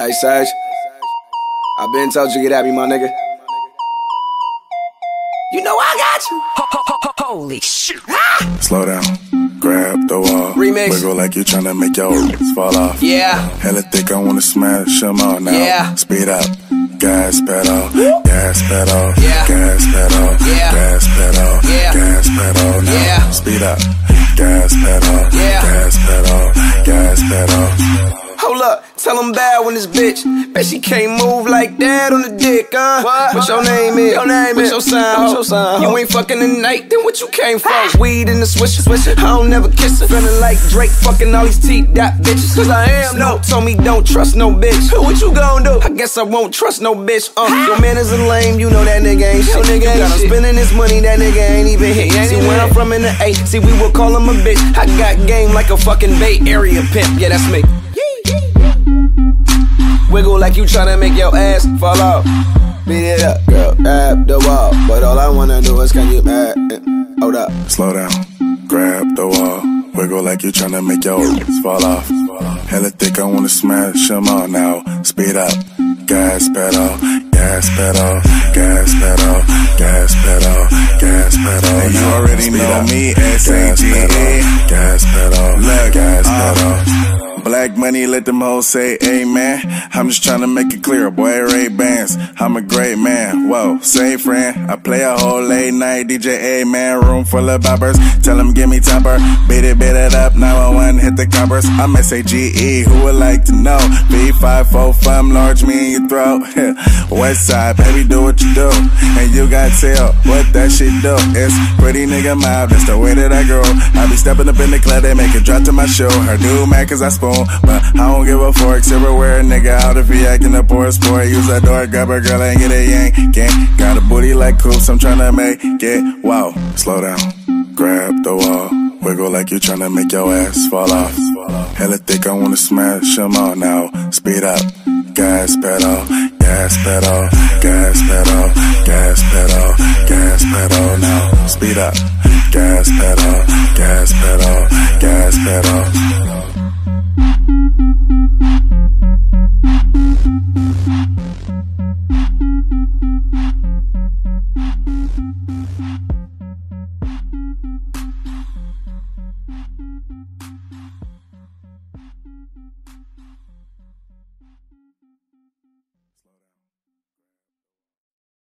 Hey, Sage. I been told you get at me, my nigga. You know I got you. Holy shit. Slow down, grab the wall. Remix. Wiggle like you tryna make your fall off. Yeah. Hella thick, I wanna smash them all now. Yeah. Speed up, gas pedal, gas pedal, Yeah. gas pedal, Yeah. gas pedal, Yeah. gas pedal now. Yeah. Speed up, gas pedal, Yeah. gas pedal, gas pedal. Hold up, tell him bad when this bitch. Bet she can't move like that on the dick, huh? What? What's your name is? Your name What's your sign? What's your sign, You ain't fucking tonight, then what you came for? Weed in the swisher, swisher. I don't never kiss her. Feeling like Drake fucking all these T-dot bitches. Cause I am. No, told me don't trust no bitch. What you gon' do? I guess I won't trust no bitch. Uh, your man is a lame, you know that nigga ain't shit. Your nigga ain't got him shit. spending his money, that nigga ain't even hit. See, where I'm from in the A, see, we will call him a bitch. I got game like a fucking Bay Area pimp. Yeah, that's me. Wiggle like you tryna make your ass fall off. Beat it up, girl, grab the wall. But all I wanna do is can you mad? Hold up. Slow down, grab the wall. Wiggle like you tryna make your ass fall off. Hella thick, I wanna smash them all now. Speed up, gas pedal, gas pedal, gas pedal, gas pedal, gas pedal. And you already Speed know up. me, Gas S-A-G-A. pedal, Gas pedal, Look, gas uh, pedal. Black money, let them hoes say amen. I'm just trying to make it clear, boy, Ray Bans. I'm a great man. Whoa, same friend. I play a whole late night DJ, man. Room full of boppers. Tell them give me topper. Beat it, beat it up. 911, hit the coppers. I'm S-A-G-E, who would like to know? B545, large me in your throat. West side, baby, do what you do. And you got tell what that shit do. It's pretty nigga mob, that's the way that I grow. I be stepping up in the club, they make it drop to my show. Her do mad cause I spoon, but I don't give a fork. Silverware, nigga, out if he acting a poor sport. Use that door, grab a girl and get a yank. Gang. Got a booty like coops, I'm tryna make it. Wow. Slow down, grab the wall. Wiggle like you tryna make your ass fall off. Hella thick, I wanna smash them all now. Speed up, gas pedal, gas pedal, gas pedal, gas pedal, gas pedal now. Speed up, gas pedal, gas pedal, gas pedal. Thank you.